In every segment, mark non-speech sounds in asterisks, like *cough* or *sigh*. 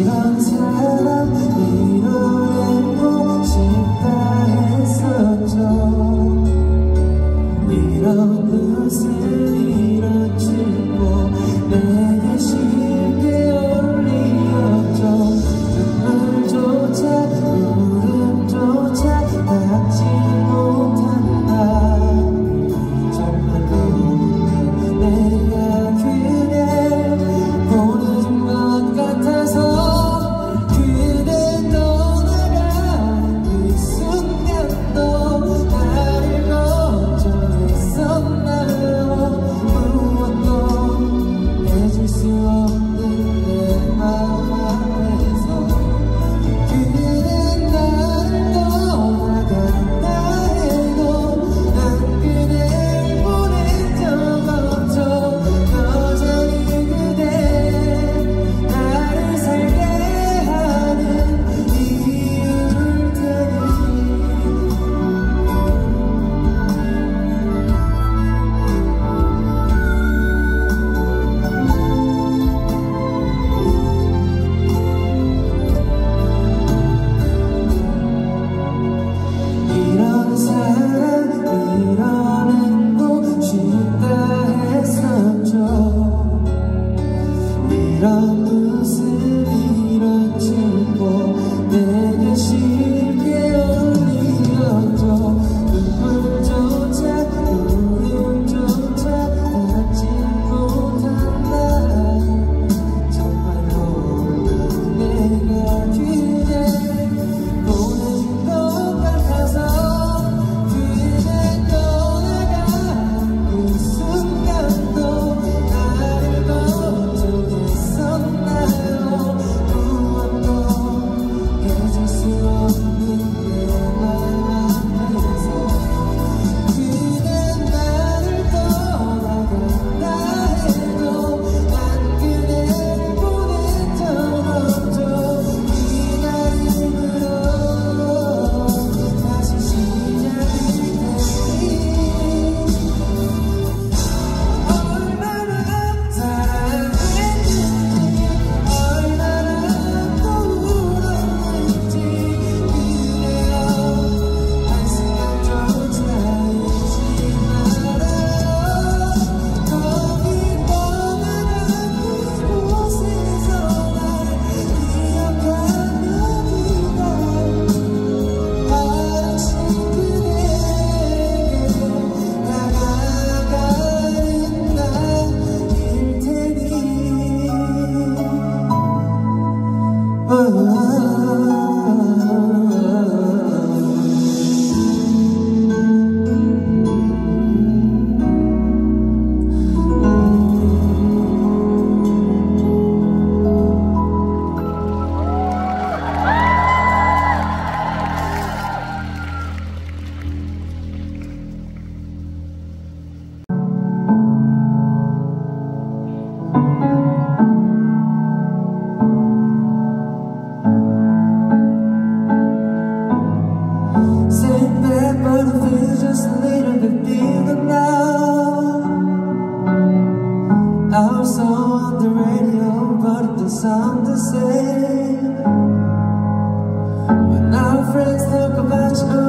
이런 사랑. some to say. When our friends talk about you.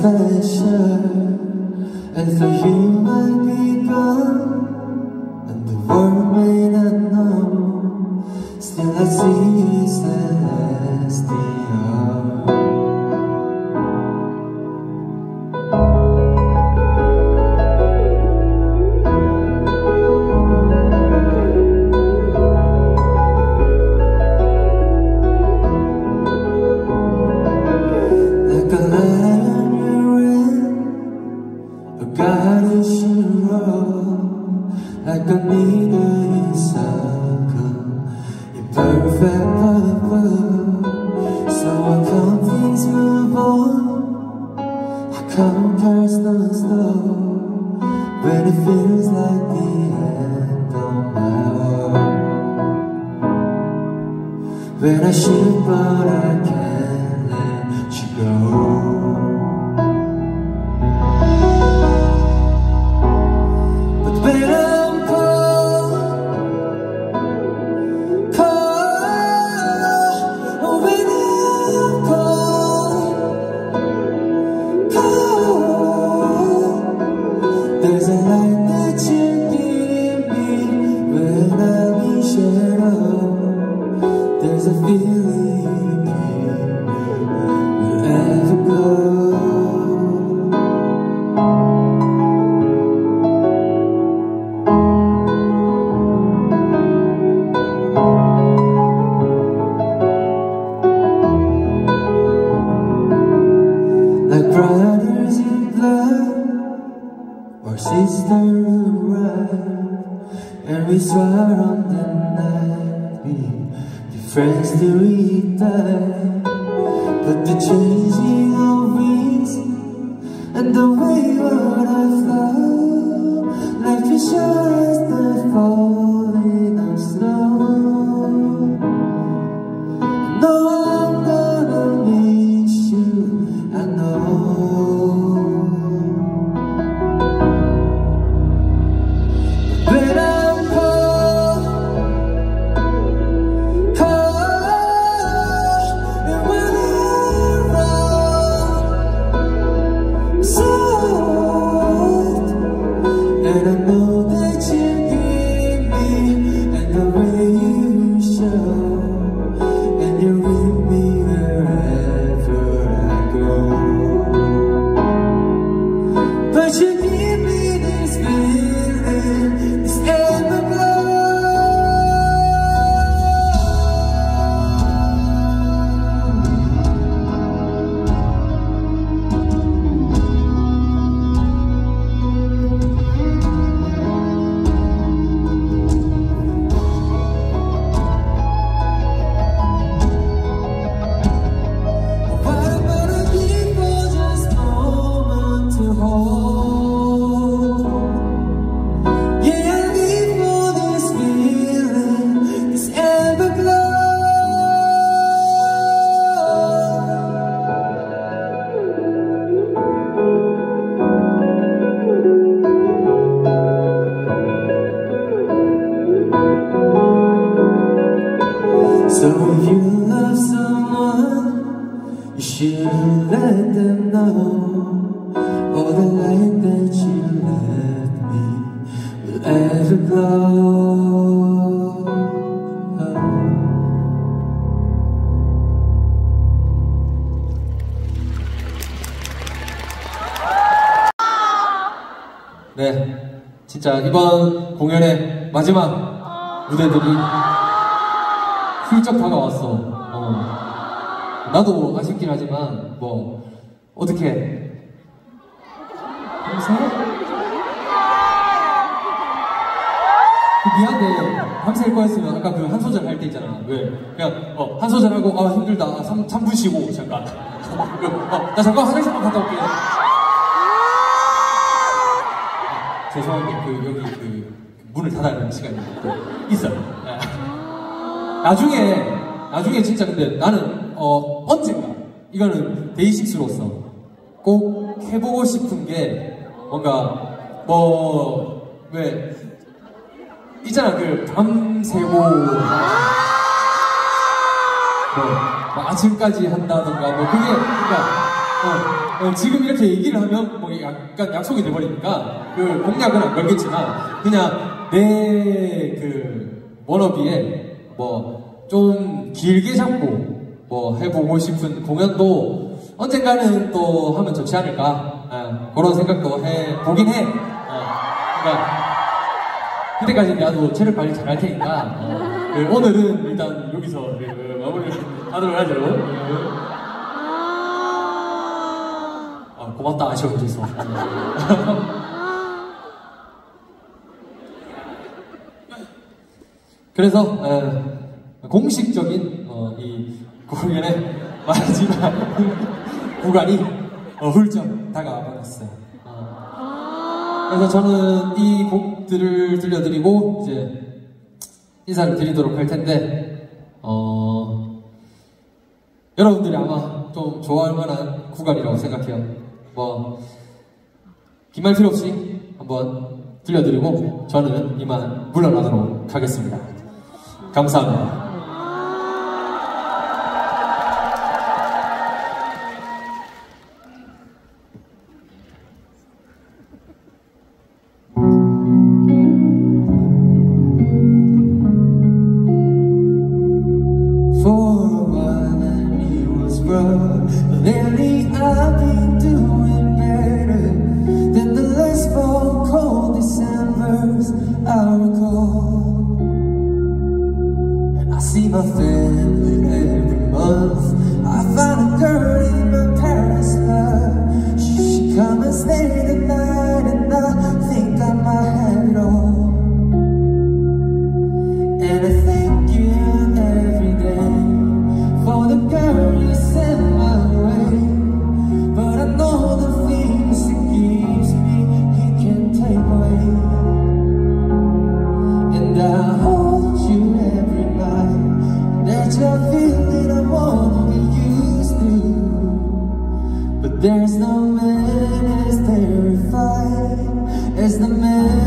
pleasure and for you when I should, but I can't. friends to reunite But the changing of winds And the wayward I flow Life is short as the fall. She let them know all the light that she left me will ever glow. 네, 진짜 이번 공연의 마지막 무대들이 훌쩍 다가왔어. 어. 나도 아쉽긴 하지만 뭐 어떻게 밤새? 미안해. 밤샐 거였으면 아까 그 한 소절 할 때 있잖아. 왜? 그냥 어, 한 소절 하고 아 힘들다. 아, 3, 3분 쉬고 잠깐. 어, 나 잠깐 화장실만 갔다 올게. 아, 죄송한데 그 여기 그 문을 닫아야 시간이 또 있어요. 예. 나중에 나중에 진짜 근데 나는 어 언젠가. 이거는 데이식스로서 꼭 해보고 싶은 게 뭔가 뭐 왜 있잖아 그 밤새고. 뭐, 뭐 아침까지 한다던가 뭐 그게 그러니까 어, 어, 지금 이렇게 얘기를 하면 뭐 약간 약속이 돼버리니까 그 공약은 안 걸겠지만 그냥 내 그 워너비에 뭐 좀 길게 잡고 뭐 해보고 싶은 공연도 언젠가는 또 하면 좋지 않을까 아, 그런 생각도 해 보긴 해. 어, 그러니까 그때까지 나도 체력 관리 잘 할 테니까 어, 그 오늘은 일단 여기서 그 마무리를 하도록 하죠. 아, 고맙다 아쉬워줘서. 그래서 에, 공식적인 어, 이 공연의 마지막 *laughs* 구간이 어, 훌쩍 다가와 버렸어요. 어, 그래서 저는 이 곡들을 들려드리고 이제 인사를 드리도록 할 텐데 어, 여러분들이 아마 좀 좋아할 만한 구간이라고 생각해요. 뭐 긴말 필요 없이 한번 들려드리고 저는 이만 물러나도록 하겠습니다. 감사합니다. Man as terrified as the man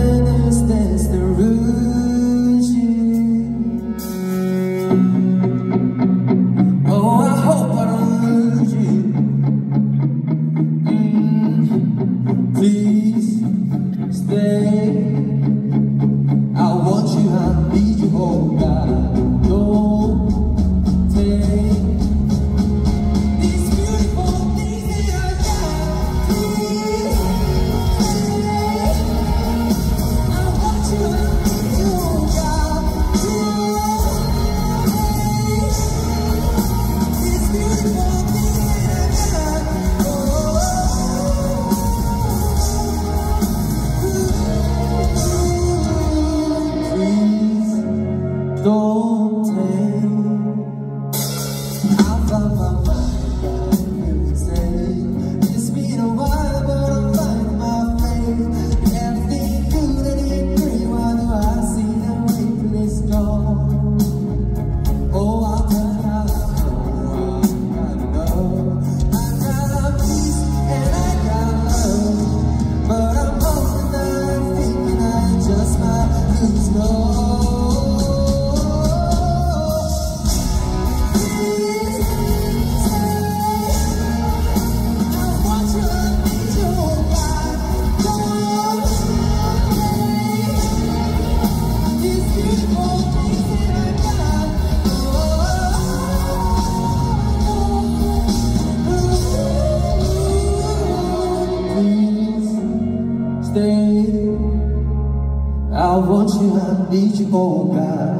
encontrar.